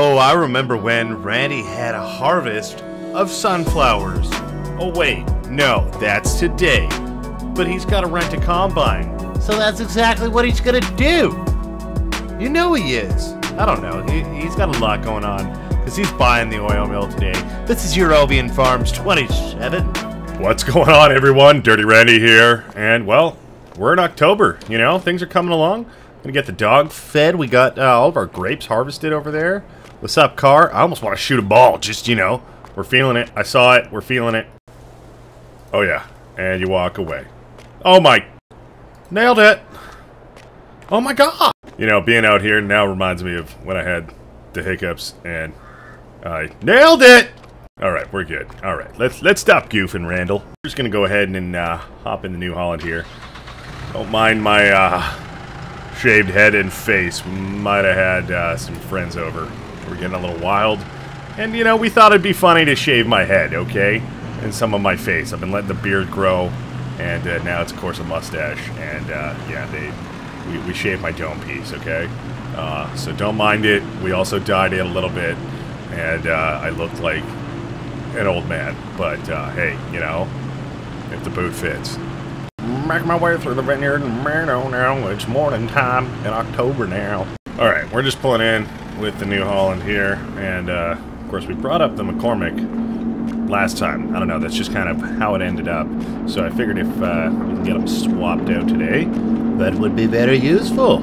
Oh, I remember when Randy had a harvest of sunflowers. Oh, wait, no, that's today. But he's got to rent a combine. So that's exactly what he's gonna do. You know he is. I don't know. He, he's got a lot going on because he's buying the oil mill today. This is Eurovian Farms 27. What's going on, everyone? Dirty Randy here, and well, we're in October. You know, things are coming along. Gonna get the dog fed. We got uh, all of our grapes harvested over there. What's up, car? I almost want to shoot a ball. Just you know, we're feeling it. I saw it. We're feeling it. Oh yeah, and you walk away. Oh my, nailed it. Oh my god. You know, being out here now reminds me of when I had the hiccups, and I nailed it. All right, we're good. All right, let's let's stop goofing, Randall. We're just gonna go ahead and uh, hop into New Holland here. Don't mind my uh, shaved head and face. We might have had uh, some friends over. We're getting a little wild, and you know we thought it'd be funny to shave my head, okay, and some of my face. I've been letting the beard grow, and uh, now it's of course a mustache. And uh, yeah, they we, we shaved my dome piece, okay. Uh, so don't mind it. We also dyed it a little bit, and uh, I looked like an old man. But uh, hey, you know, if the boot fits. Make my way through the vineyard and now. It's morning time in October now. All right, we're just pulling in with the New Holland here, and uh, of course we brought up the McCormick last time. I don't know, that's just kind of how it ended up. So I figured if uh, we can get them swapped out today, that would be very useful.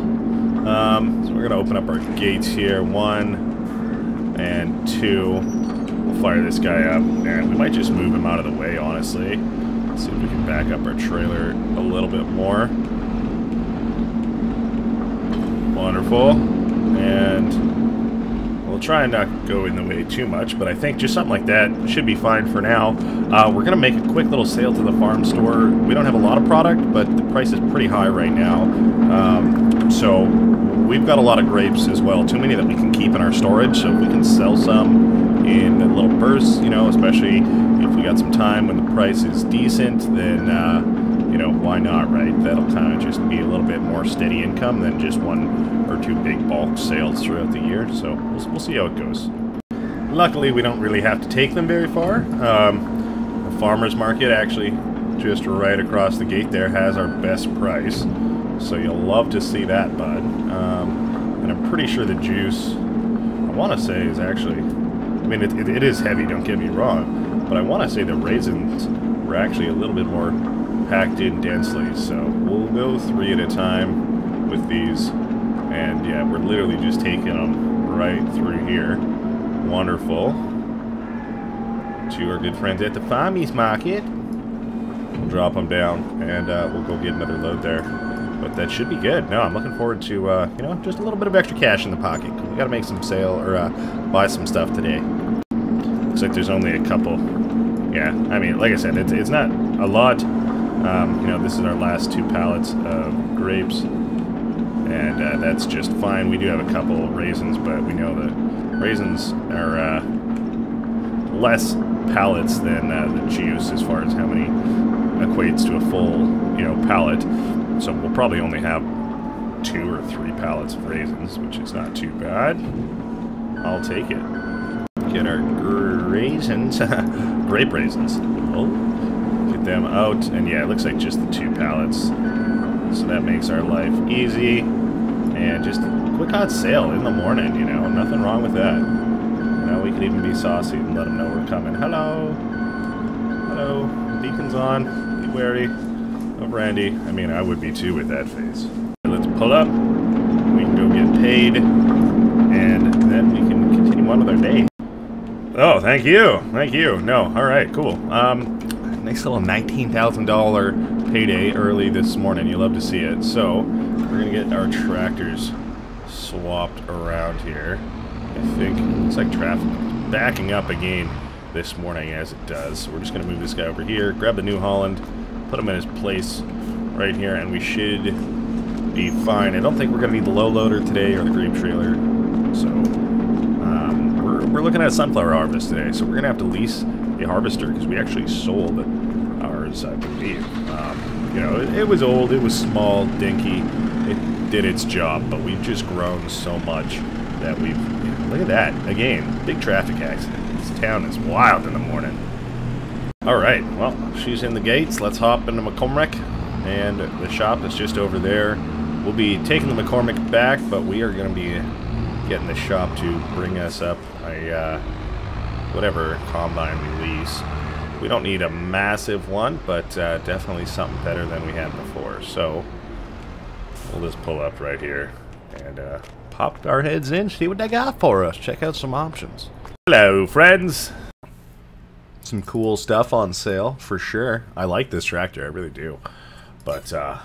Um, so we're gonna open up our gates here. One and two. We'll fire this guy up, and we might just move him out of the way, honestly. Let's see if we can back up our trailer a little bit more. Wonderful. And try and not go in the way too much, but I think just something like that should be fine for now. Uh, we're going to make a quick little sale to the farm store. We don't have a lot of product, but the price is pretty high right now. Um, so we've got a lot of grapes as well, too many that we can keep in our storage, so we can sell some in little bursts, you know, especially if we got some time when the price is decent, then, uh, you know, why not, right? That'll kind of just be a little bit more steady income than just one two big bulk sales throughout the year, so we'll, we'll see how it goes. Luckily, we don't really have to take them very far. Um, the farmer's market actually just right across the gate there has our best price. So you'll love to see that, bud. Um, and I'm pretty sure the juice, I want to say, is actually... I mean, it, it, it is heavy, don't get me wrong. But I want to say the raisins were actually a little bit more packed in densely. So we'll go three at a time with these. And yeah, we're literally just taking them right through here. Wonderful. To our good friends at the Farmies Market. We'll drop them down, and uh, we'll go get another load there. But that should be good. No, I'm looking forward to, uh, you know, just a little bit of extra cash in the pocket. We gotta make some sale, or uh, buy some stuff today. Looks like there's only a couple. Yeah, I mean, like I said, it's, it's not a lot. Um, you know, this is our last two pallets of grapes. And uh, that's just fine. We do have a couple raisins, but we know that raisins are uh, less pallets than uh, the juice as far as how many equates to a full, you know, pallet. So we'll probably only have two or three pallets of raisins, which is not too bad. I'll take it. Get our raisins, grape raisins. Oh, get them out, and yeah, it looks like just the two pallets. So that makes our life easy, and just quick hot sale in the morning. You know, nothing wrong with that. You know, we could even be saucy and let them know we're coming. Hello, hello, beacon's on. Be wary of Randy. I mean, I would be too with that face. Let's pull up. We can go get paid, and then we can continue on with our day. Oh, thank you. Thank you. No, all right, cool. Um, nice little $19,000 payday early this morning. You love to see it. So, we're going to get our tractors swapped around here. I think it's like traffic backing up again this morning as it does. So we're just going to move this guy over here, grab the New Holland, put him in his place right here, and we should be fine. I don't think we're going to need the low loader today or the grape trailer. So, um, we're, we're looking at a sunflower harvest today. So we're going to have to lease a harvester because we actually sold ours, I believe. Um, you know, it, it was old, it was small, dinky. It did its job, but we've just grown so much that we've Look at that. Again, big traffic accident. This town is wild in the morning. Alright, well, she's in the gates. Let's hop into McCormick. And the shop is just over there. We'll be taking the McCormick back, but we are going to be getting the shop to bring us up a, uh, whatever combine we lease. We don't need a massive one, but uh, definitely something better than we had before. So, we'll just pull up right here and uh, pop our heads in, see what they got for us. Check out some options. Hello, friends. Some cool stuff on sale, for sure. I like this tractor, I really do. But, uh,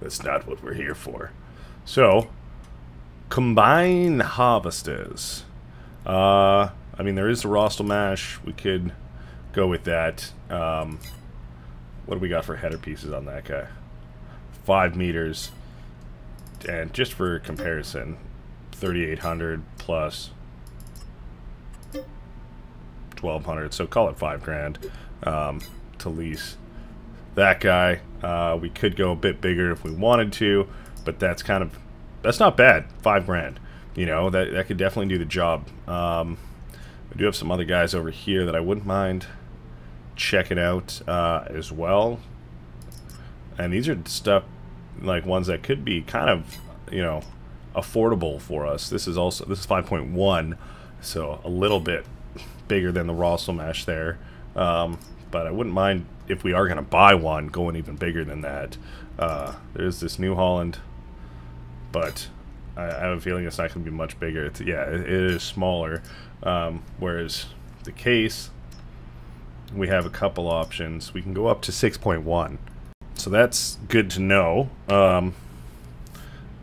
that's not what we're here for. So, combine harvesters. Uh, I mean, there is the Rostselmash. We could go with that. Um, what do we got for header pieces on that guy? Five meters. And just for comparison, 3,800 plus 1,200. So call it five grand um, to lease that guy. Uh, we could go a bit bigger if we wanted to, but that's kind of that's not bad. Five grand, you know that that could definitely do the job. Um, we do have some other guys over here that I wouldn't mind checking out uh, as well. And these are stuff like ones that could be kind of you know affordable for us. This is also this is 5.1, so a little bit bigger than the Rostselmash there. Um, but I wouldn't mind if we are going to buy one going even bigger than that. Uh, there's this New Holland, but I, I, have a feeling it's not going to be much bigger. It's, yeah, it, it is smaller, um, whereas the case, we have a couple options. We can go up to 6.1, so that's good to know. Um,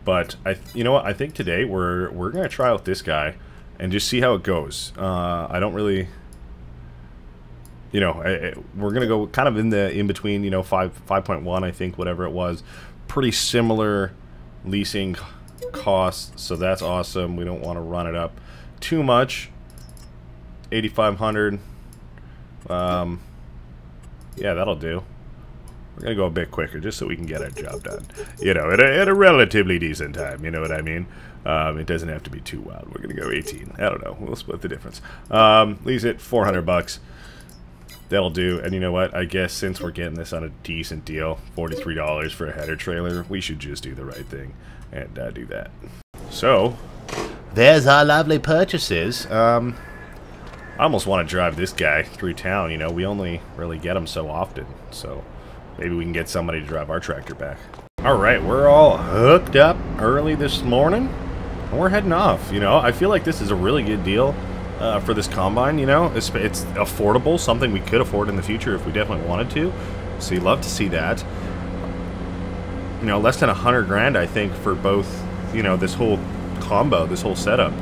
but I, you know what? I think today we're we're gonna try out this guy and just see how it goes. Uh, I don't really you know, I, I, we're gonna go kind of in the in between. You know, five five point one, I think, whatever it was. Pretty similar leasing costs, so that's awesome. We don't want to run it up too much. Eighty five hundred. Um, yeah, that'll do. We're gonna go a bit quicker just so we can get our job done. You know, at a, at a relatively decent time. You know what I mean? Um, it doesn't have to be too wild. We're gonna go 18. I don't know. We'll split the difference. Um, leaves it 400 bucks. That'll do. And you know what? I guess since we're getting this on a decent deal, $43 for a header trailer, we should just do the right thing and uh, do that. So, there's our lovely purchases. Um, I almost want to drive this guy through town, you know. We only really get them so often, so maybe we can get somebody to drive our tractor back. Alright, we're all hooked up early this morning, and we're heading off, you know. I feel like this is a really good deal uh, for this combine. You know, it's, it's affordable, something we could afford in the future if we definitely wanted to. So you'd love to see that. You know, less than a hundred grand, I think, for both. You know, this whole combo, this whole setup,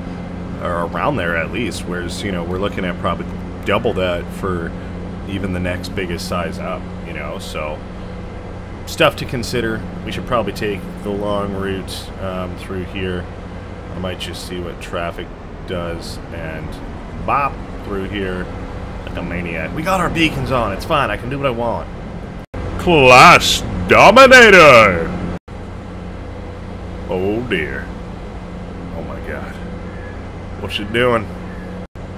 or around there at least. Whereas, you know, we're looking at probably double that for even the next biggest size up. You know, so stuff to consider. We should probably take the long route um, through here. I might just see what traffic does and bop through here like a maniac. We got our beacons on. It's fine. I can do what I want. Claas Dominator! Oh dear. Oh my god. What's it doing?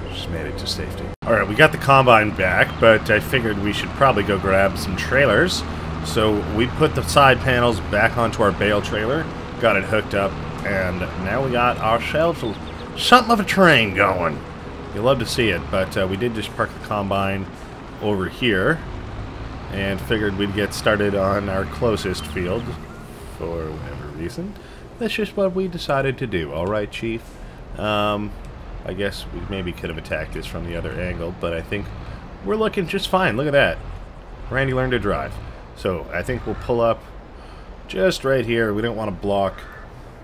Just made it to safety. Alright, we got the Combine back, but I figured we should probably go grab some trailers. So we put the side panels back onto our bale trailer, got it hooked up, and now we got ourselves something of a train going. you love to see it, but uh, we did just park the Combine over here and figured we'd get started on our closest field for whatever reason. That's just what we decided to do. Alright, Chief. Um, I guess we maybe could have attacked this from the other angle, but I think we're looking just fine. Look at that. Randy learned to drive. So I think we'll pull up just right here. We don't want to block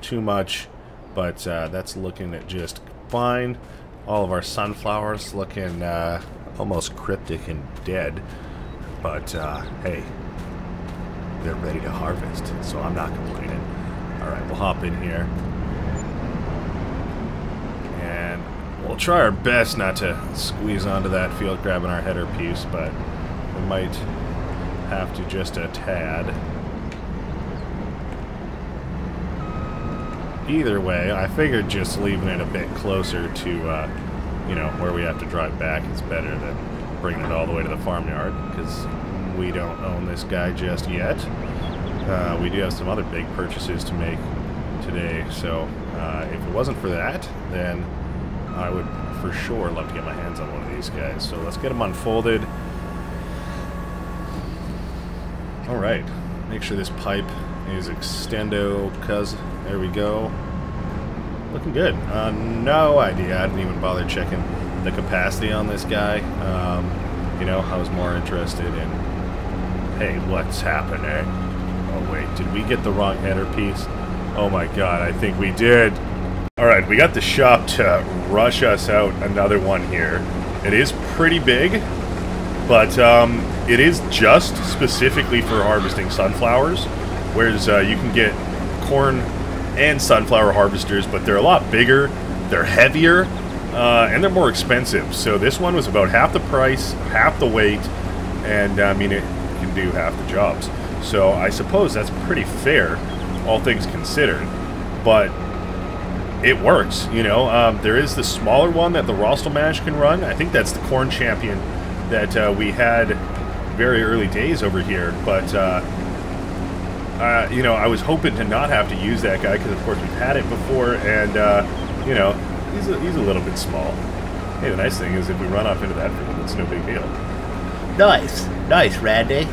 too much but uh, that's looking at just fine. All of our sunflowers looking uh, almost cryptic and dead. But uh, hey, they're ready to harvest, so I'm not complaining. Alright, we'll hop in here. And we'll try our best not to squeeze onto that field grabbing our header piece, but we might have to just a tad. Either way, I figured just leaving it a bit closer to, uh, you know, where we have to drive back is better than bringing it all the way to the farmyard, because we don't own this guy just yet. Uh, we do have some other big purchases to make today, so uh, if it wasn't for that, then I would for sure love to get my hands on one of these guys. So let's get them unfolded. Alright, make sure this pipe is extendo, cuz there we go. Looking good. Uh, no idea. I didn't even bother checking the capacity on this guy. Um, you know, I was more interested in, hey, what's happening? Oh, wait, did we get the wrong header piece? Oh my god, I think we did. Alright, we got the shop to rush us out another one here. It is pretty big, but um, it is just specifically for harvesting sunflowers, whereas uh, you can get corn and sunflower harvesters, but they're a lot bigger, they're heavier, uh, and they're more expensive. So this one was about half the price, half the weight, and I mean, it can do half the jobs. So I suppose that's pretty fair, all things considered. But it works, you know. Um, there is the smaller one that the Rostselmash can run. I think that's the Corn Champion that uh, we had very early days over here. But, uh, uh, you know, I was hoping to not have to use that guy because, of course, we've had it before. And, uh, you know, he's a, he's a little bit small. Hey, the nice thing is if we run off into that it's no big deal. Nice. Nice, Randy.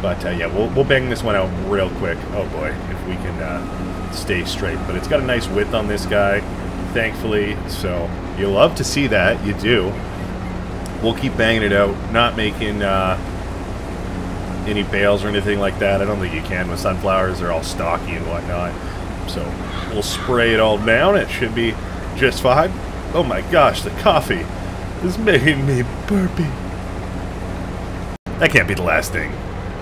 But, uh, yeah, we'll, we'll bang this one out real quick. Oh, boy, if we can uh, stay straight. But it's got a nice width on this guy, thankfully. So you love to see that. You do. We'll keep banging it out, not making uh, any bales or anything like that. I don't think you can with sunflowers. They're all stocky and whatnot. So we'll spray it all down. It should be just fine. Oh my gosh, the coffee is making me burpy. That can't be the last thing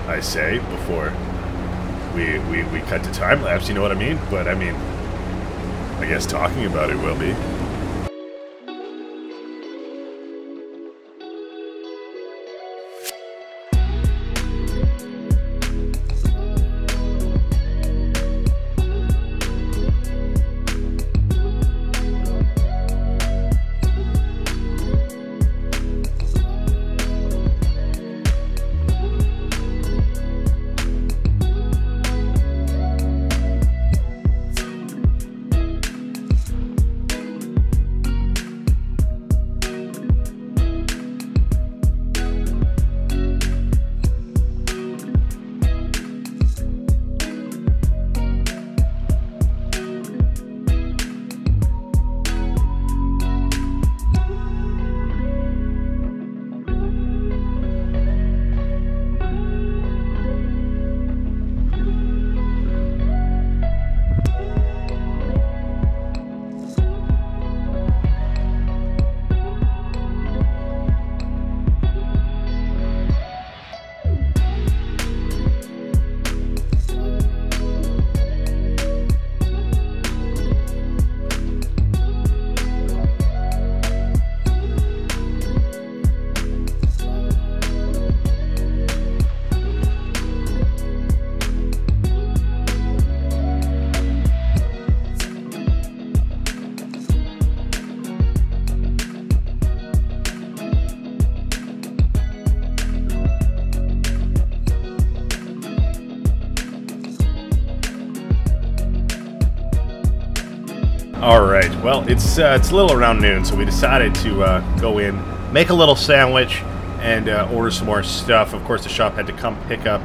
I say before we, we, we cut to time lapse, you know what I mean? But I mean, I guess talking about it will be. It's uh, it's a little around noon, so we decided to uh, go in, make a little sandwich, and uh, order some more stuff. Of course, the shop had to come pick up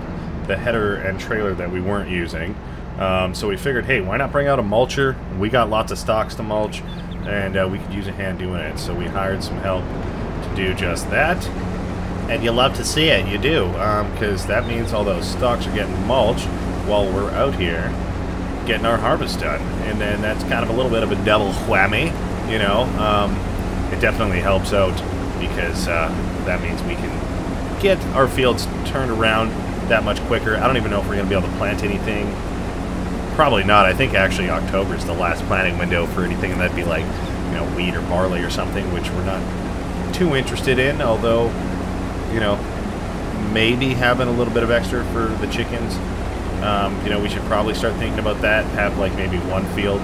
the header and trailer that we weren't using. Um, so we figured, hey, why not bring out a mulcher? We got lots of stocks to mulch, and uh, we could use a hand doing it. So we hired some help to do just that. And you love to see it, you do, because um, that means all those stocks are getting mulched while we're out here getting our harvest done. And then that's kind of a little bit of a double whammy, you know. Um, it definitely helps out because uh, that means we can get our fields turned around that much quicker. I don't even know if we're going to be able to plant anything. Probably not. I think actually October is the last planting window for anything, and that'd be like, you know, wheat or barley or something, which we're not too interested in, although, you know, maybe having a little bit of extra for the chickens um, you know, we should probably start thinking about that. Have like maybe one field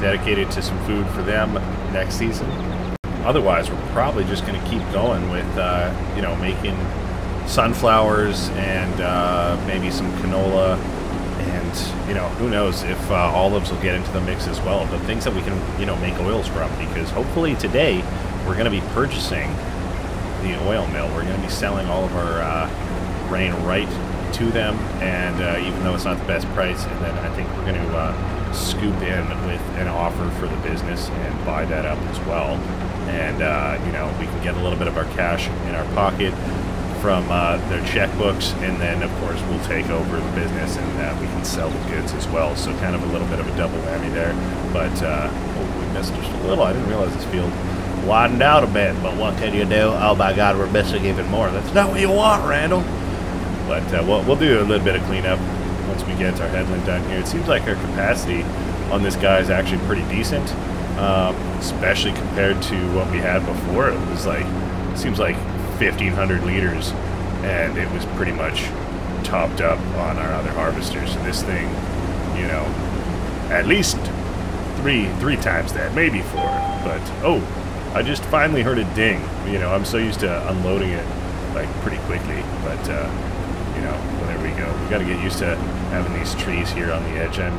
dedicated to some food for them next season. Otherwise, we're probably just going to keep going with, uh, you know, making sunflowers and uh, maybe some canola. And, you know, who knows if uh, olives will get into the mix as well. But things that we can, you know, make oils from. Because hopefully today we're going to be purchasing the oil mill. We're going to be selling all of our uh, grain right to them. And uh, even though it's not the best price, and then I think we're going to uh, scoop in with an offer for the business and buy that up as well. And, uh, you know, we can get a little bit of our cash in our pocket from uh, their checkbooks, and then of course we'll take over the business and uh, we can sell the goods as well. So kind of a little bit of a double whammy there. But uh, oh, we missed just a little. I didn't realize this field widened out a bit. But what can you do? Oh my God, we're missing even more. That's not what you want, Randall. But uh, we'll, we'll do a little bit of cleanup once we get our headland done here. It seems like our capacity on this guy is actually pretty decent, um, especially compared to what we had before. It was like, it seems like 1,500 liters, and it was pretty much topped up on our other harvesters. So this thing, you know, at least three three times that, maybe four. But oh, I just finally heard a ding. You know, I'm so used to unloading it like pretty quickly, but uh, we go. We got to get used to having these trees here on the edge, and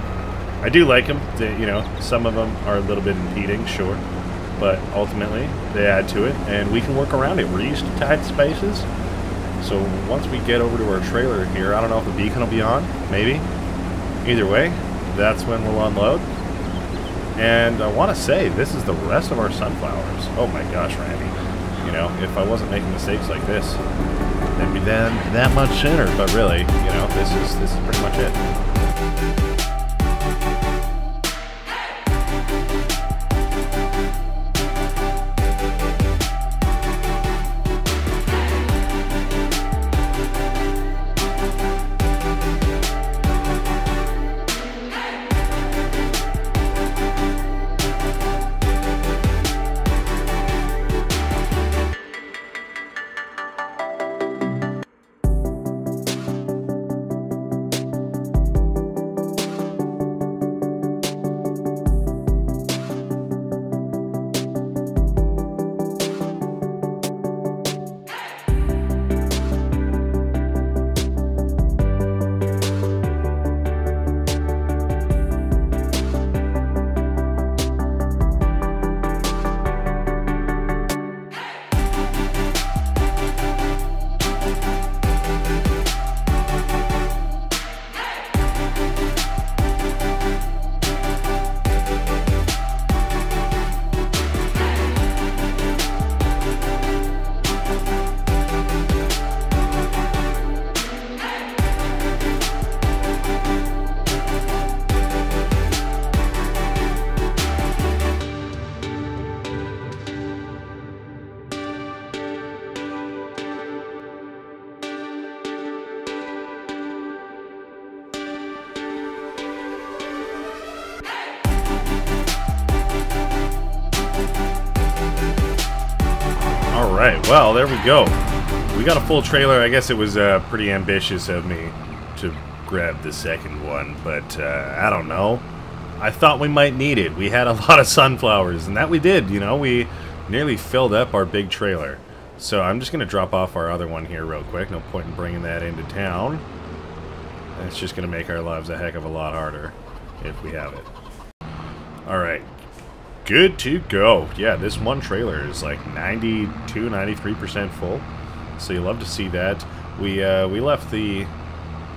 I do like them. They, you know, some of them are a little bit impeding, sure but ultimately they add to it and we can work around it. We're used to tight spaces. So once we get over to our trailer here, I don't know if the beacon will be on, maybe. Either way, that's when we'll unload. And I want to say, this is the rest of our sunflowers. Oh my gosh, Randy. You know, if I wasn't making mistakes like this, they'd be done that much sooner. But really, you know, this is this is pretty much it. All right, well, there we go. We got a full trailer. I guess it was uh, pretty ambitious of me to grab the second one, but uh, I don't know. I thought we might need it. We had a lot of sunflowers, and that we did, you know. We nearly filled up our big trailer. So I'm just going to drop off our other one here real quick. No point in bringing that into town. It's just going to make our lives a heck of a lot harder if we have it. Alright, good to go. Yeah, this one trailer is like 92, 93% full. So you love to see that. We uh, we left the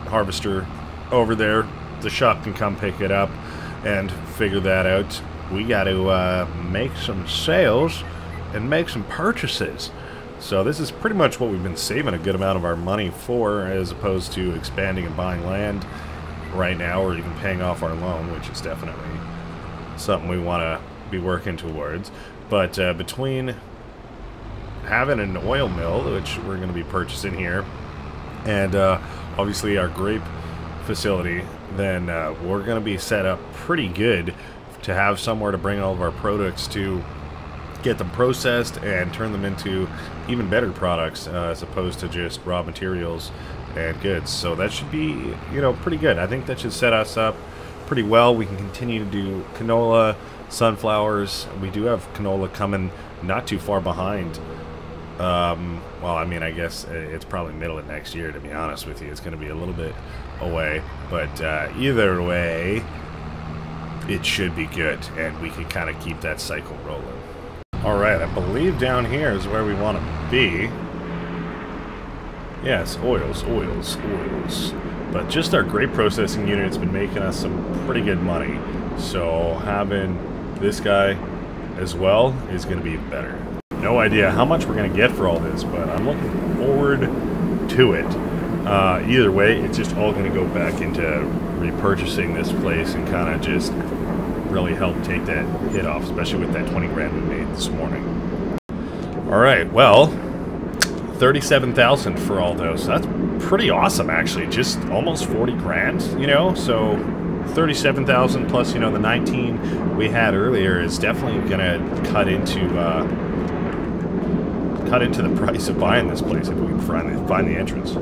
harvester over there. The shop can come pick it up and figure that out. We got to uh, make some sales and make some purchases. So this is pretty much what we've been saving a good amount of our money for, as opposed to expanding and buying land right now, or even paying off our loan, which is definitely something we want to be working towards. But uh, between having an oil mill, which we're going to be purchasing here, and uh, obviously our grape facility, then uh, we're going to be set up pretty good to have somewhere to bring all of our products to get them processed and turn them into even better products uh, as opposed to just raw materials and goods. So that should be, you know, pretty good. I think that should set us up pretty well. We can continue to do canola, sunflowers. We do have canola coming not too far behind. Um, well, I mean, I guess it's probably middle of next year, to be honest with you. It's going to be a little bit away. But uh, either way, it should be good, and we can kind of keep that cycle rolling. All right, I believe down here is where we want to be. Yes, oils, oils, oils. But just our grape processing unit's been making us some pretty good money. So having this guy as well is going to be better. No idea how much we're going to get for all this, but I'm looking forward to it. Uh, either way, it's just all going to go back into repurchasing this place and kind of just really help take that hit off, especially with that 20 grand we made this morning. All right, well, 37,000 for all those. That's pretty awesome, actually. Just almost 40 grand, you know? So 37,000 plus, you know, the 19 we had earlier is definitely going to cut into uh, cut into the price of buying this place if we can find the, find the entrance.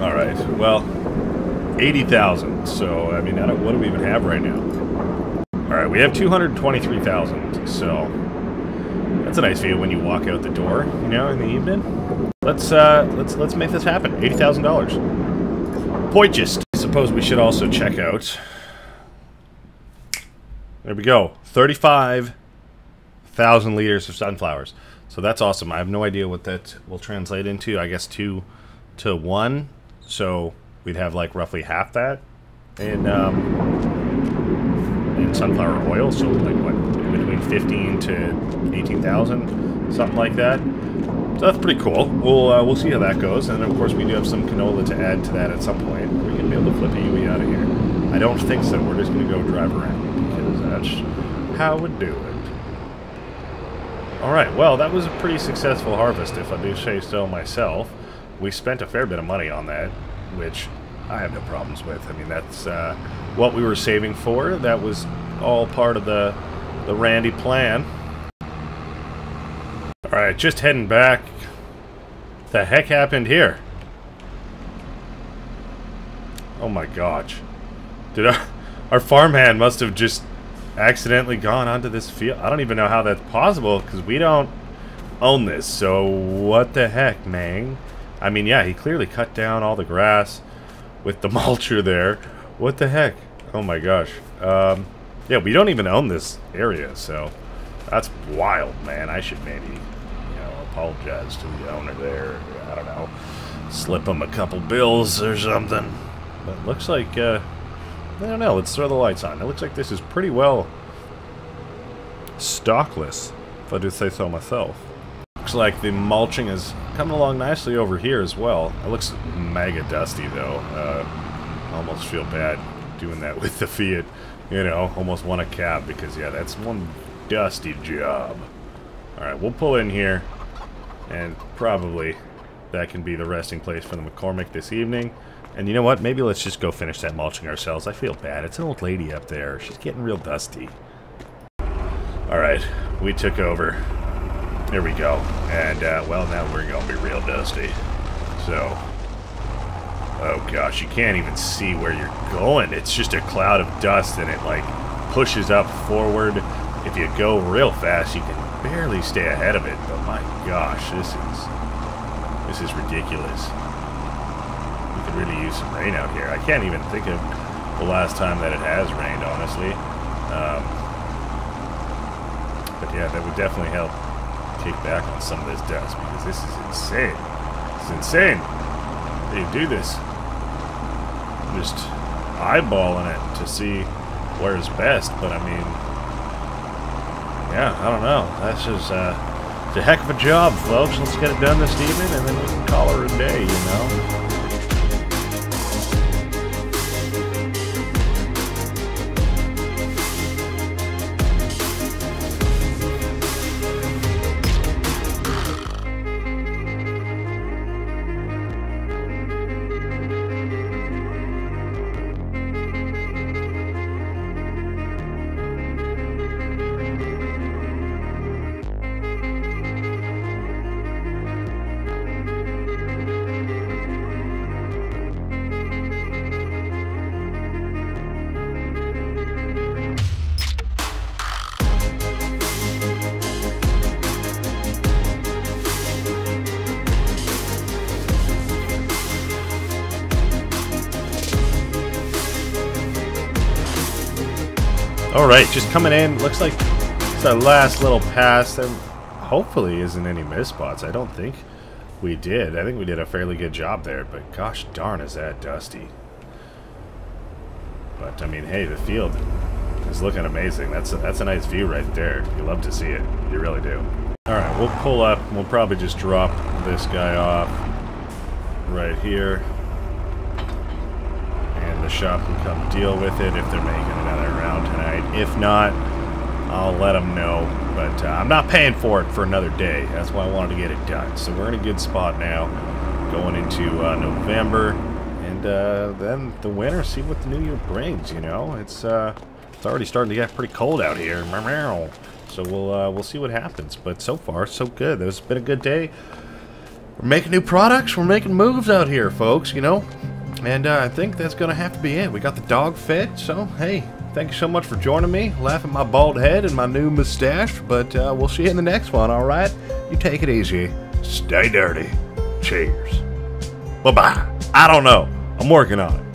All right, well, 80,000. So, I mean, I what do we even have right now? All right, we have 223,000. So, that's a nice view when you walk out the door, you know, in the evening. Let's uh, let's let's make this happen. Eighty thousand dollars. Point just. I suppose we should also check out. There we go. Thirty-five thousand liters of sunflowers. So that's awesome. I have no idea what that will translate into. I guess two to one. So we'd have like roughly half that in um, in sunflower oil. So like what between fifteen to eighteen thousand, something like that. So that's pretty cool. We'll uh, we'll see how that goes, and of course we do have some canola to add to that at some point. We're we gonna be able to flip a UE out of here? I don't think so. We're just gonna go drive around that's how we do it. All right. Well, that was a pretty successful harvest, if I do say so myself. We spent a fair bit of money on that, which I have no problems with. I mean, that's uh, what we were saving for. That was all part of the the Randy plan. Alright, just heading back. The heck happened here? Oh my gosh. Did our, our farmhand must have just accidentally gone onto this field? I don't even know how that's possible, because we don't own this, so what the heck, man? I mean, yeah, he clearly cut down all the grass with the mulcher there. What the heck? Oh my gosh. Um, yeah, we don't even own this area, so that's wild, man. I should maybe you know, apologize to the owner there. I don't know, slip him a couple bills or something. But looks like, uh, I don't know, let's throw the lights on. It looks like this is pretty well stockless, if I do say so myself. Looks like the mulching is coming along nicely over here as well. It looks mega dusty though. Uh, almost feel bad doing that with the Fiat. You know, almost want a cab because yeah, that's one dusty job. Alright, we'll pull in here. And probably that can be the resting place for the McCormick this evening. And you know what? Maybe let's just go finish that mulching ourselves. I feel bad. It's an old lady up there. She's getting real dusty. Alright, we took over. There we go. And, uh, well, now we're going to be real dusty. So, oh gosh, you can't even see where you're going. It's just a cloud of dust and it, like, pushes up forward. If you go real fast, you can barely stay ahead of it, but my gosh, this is this is ridiculous. We could really use some rain out here. I can't even think of the last time that it has rained, honestly. Um, but yeah, that would definitely help kick back on some of this dust because this is insane. It's insane. They do this? Just eyeballing it to see where is best, but I mean, yeah, I don't know. That's just uh, it's a heck of a job, folks. Let's get it done this evening, and then we can call her a day, you know? All right, just coming in. Looks like it's our last little pass. There hopefully isn't any miss spots. I don't think we did. I think we did a fairly good job there, but gosh darn is that dusty. But, I mean, hey, the field is looking amazing. That's a, that's a nice view right there. You love to see it. You really do. All right, we'll pull up. We'll probably just drop this guy off right here. And the shop can come deal with it if they're making tonight. If not, I'll let them know. But uh, I'm not paying for it for another day. That's why I wanted to get it done. So we're in a good spot now going into uh, November. And uh, then the winter, see what the new year brings, you know? It's uh, it's already starting to get pretty cold out here. So we'll uh, we'll see what happens. But so far, so good. It's been a good day. We're making new products. We're making moves out here, folks, you know? And uh, I think that's going to have to be it. We got the dog fed, so hey, thank you so much for joining me, laughing at my bald head and my new mustache. But uh, we'll see you in the next one, all right? You take it easy. Stay dirty. Cheers. Bye-bye. I don't know. I'm working on it.